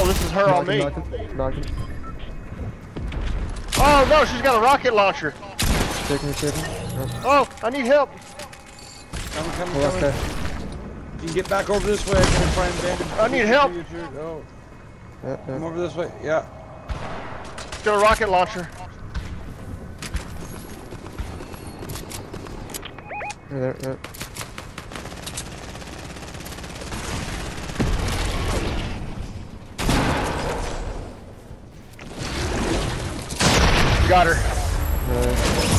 Oh, this is her on Knocking, me. knocking, knocking. Oh no, she's got a rocket launcher. Shaking, shaking. Oh, Oh, I need help. Coming, coming, well, coming. okay. You can get back over this way. I can try and bandage. I need help. Oh, Yeah, come yeah. over this way. Yeah. Got a rocket launcher. There, yeah. Got her. Uh,